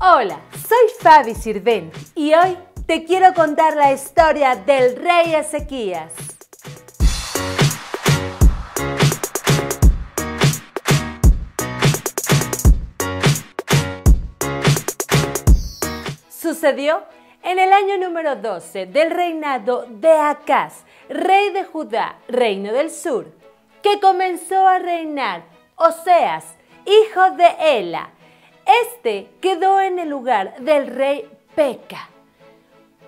Hola, soy Fabi Sirvent y hoy te quiero contar la historia del rey Ezequías. Sucedió en el año número 12 del reinado de Acaz, rey de Judá, reino del sur, que comenzó a reinar Oseas, hijo de Ela. Este quedó en el lugar del rey Peca.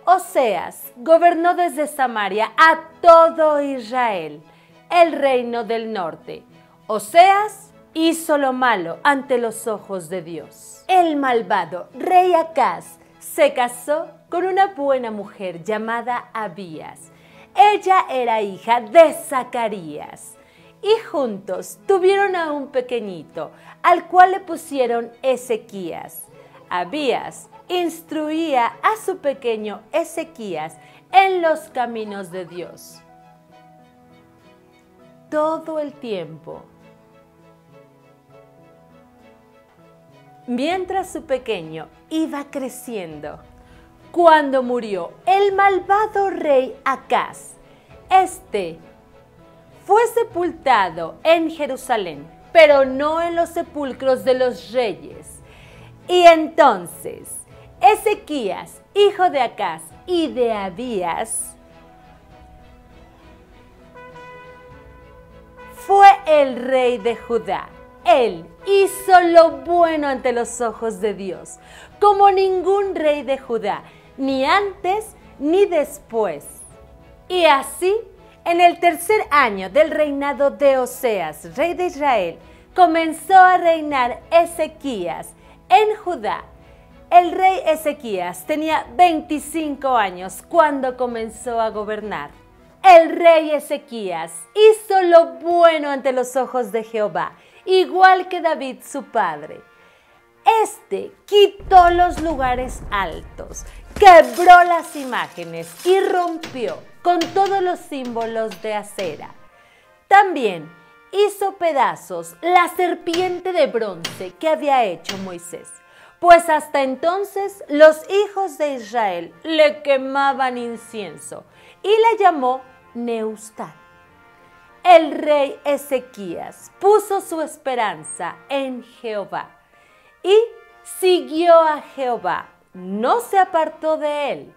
Oseas gobernó desde Samaria a todo Israel, el reino del norte. Oseas hizo lo malo ante los ojos de Dios. El malvado rey Acaz se casó con una buena mujer llamada Abías. Ella era hija de Zacarías y juntos tuvieron a un pequeñito, al cual le pusieron Ezequías. Abías instruía a su pequeño Ezequías en los caminos de Dios. Todo el tiempo. Mientras su pequeño iba creciendo, cuando murió el malvado rey Acaz, este fue sepultado en Jerusalén, pero no en los sepulcros de los reyes. Y entonces Ezequías, hijo de Acaz y de Abías, fue el rey de Judá. Él hizo lo bueno ante los ojos de Dios, como ningún rey de Judá, ni antes ni después. Y así, en el tercer año del reinado de Oseas, rey de Israel, comenzó a reinar Ezequías en Judá. El rey Ezequías tenía 25 años cuando comenzó a gobernar. El rey Ezequías hizo lo bueno ante los ojos de Jehová igual que David su padre. Este quitó los lugares altos, quebró las imágenes y rompió con todos los símbolos de acera. También hizo pedazos la serpiente de bronce que había hecho Moisés, pues hasta entonces los hijos de Israel le quemaban incienso y la llamó Neustán el rey Ezequías puso su esperanza en Jehová y siguió a Jehová, no se apartó de él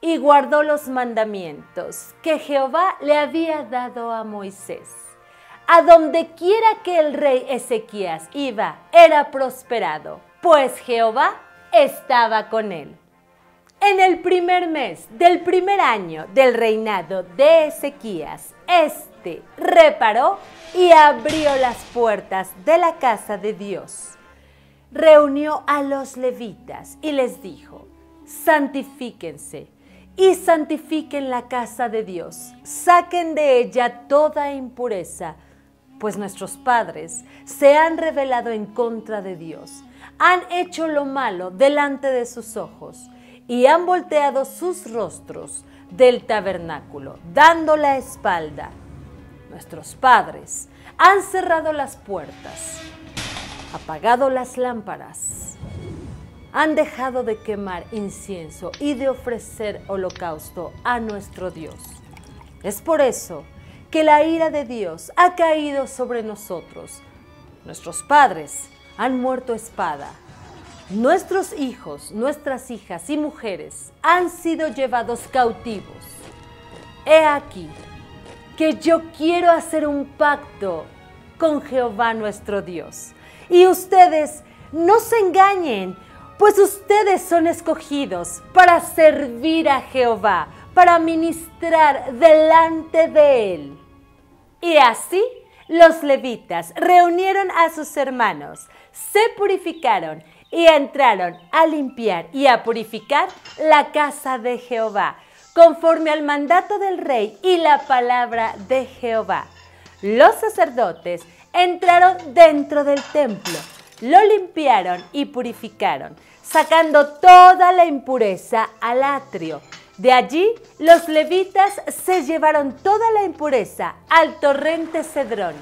y guardó los mandamientos que Jehová le había dado a Moisés. A donde quiera que el rey Ezequías iba, era prosperado, pues Jehová estaba con él. En el primer mes del primer año del reinado de Ezequías, reparó y abrió las puertas de la casa de Dios. Reunió a los levitas y les dijo, santifíquense y santifiquen la casa de Dios, saquen de ella toda impureza, pues nuestros padres se han rebelado en contra de Dios, han hecho lo malo delante de sus ojos y han volteado sus rostros del tabernáculo, dando la espalda. Nuestros padres han cerrado las puertas, apagado las lámparas, han dejado de quemar incienso y de ofrecer holocausto a nuestro Dios. Es por eso que la ira de Dios ha caído sobre nosotros. Nuestros padres han muerto espada Nuestros hijos, nuestras hijas y mujeres han sido llevados cautivos. He aquí que yo quiero hacer un pacto con Jehová nuestro Dios. Y ustedes no se engañen, pues ustedes son escogidos para servir a Jehová, para ministrar delante de Él. Y así los levitas reunieron a sus hermanos, se purificaron y entraron a limpiar y a purificar la casa de Jehová, conforme al mandato del rey y la palabra de Jehová. Los sacerdotes entraron dentro del templo, lo limpiaron y purificaron, sacando toda la impureza al atrio. De allí los levitas se llevaron toda la impureza al torrente Cedrón.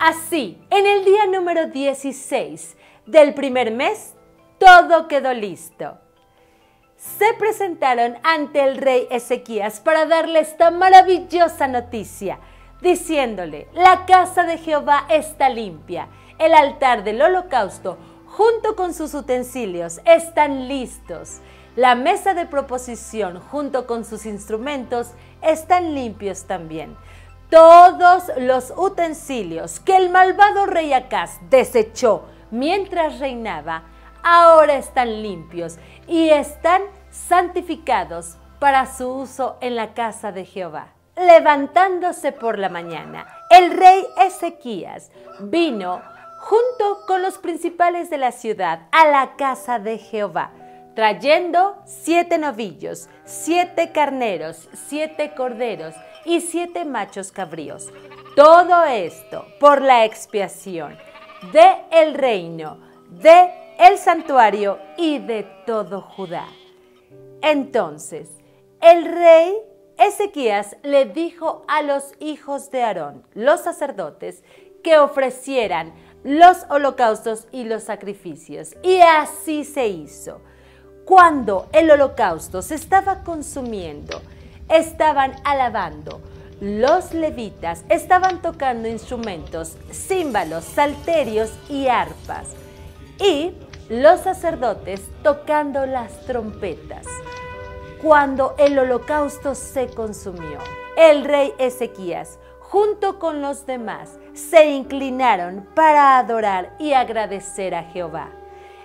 Así, en el día número 16 del primer mes, todo quedó listo. Se presentaron ante el rey Ezequías para darle esta maravillosa noticia, diciéndole, la casa de Jehová está limpia, el altar del holocausto junto con sus utensilios están listos, la mesa de proposición junto con sus instrumentos están limpios también. Todos los utensilios que el malvado rey Acaz desechó mientras reinaba, ahora están limpios y están santificados para su uso en la casa de Jehová. Levantándose por la mañana, el rey Ezequías vino junto con los principales de la ciudad a la casa de Jehová, trayendo siete novillos, siete carneros, siete corderos y siete machos cabríos. Todo esto por la expiación de el reino, de el santuario y de todo Judá. Entonces, el rey Ezequías le dijo a los hijos de Aarón, los sacerdotes, que ofrecieran los holocaustos y los sacrificios. Y así se hizo. Cuando el holocausto se estaba consumiendo, estaban alabando. Los levitas estaban tocando instrumentos, címbalos, salterios y arpas. Y los sacerdotes tocando las trompetas. Cuando el holocausto se consumió, el rey Ezequías junto con los demás, se inclinaron para adorar y agradecer a Jehová.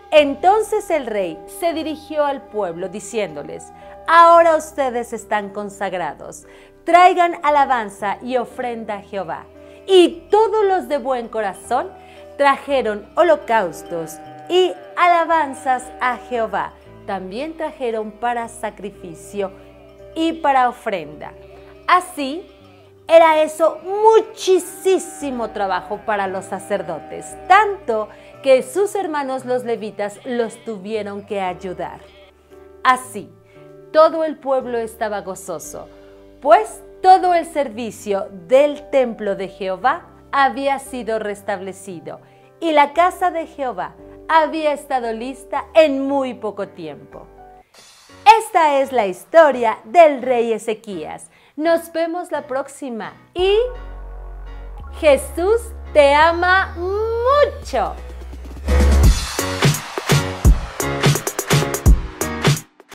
Entonces el rey se dirigió al pueblo diciéndoles, ahora ustedes están consagrados, traigan alabanza y ofrenda a Jehová. Y todos los de buen corazón trajeron holocaustos y alabanzas a Jehová. También trajeron para sacrificio y para ofrenda. Así era eso muchísimo trabajo para los sacerdotes, tanto que sus hermanos los levitas los tuvieron que ayudar. Así, todo el pueblo estaba gozoso, pues todo el servicio del templo de Jehová había sido restablecido y la casa de Jehová había estado lista en muy poco tiempo. Esta es la historia del rey Ezequías nos vemos la próxima y Jesús te ama mucho.